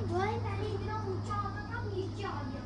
với ta đi đâu cho nó khóc như nhỉ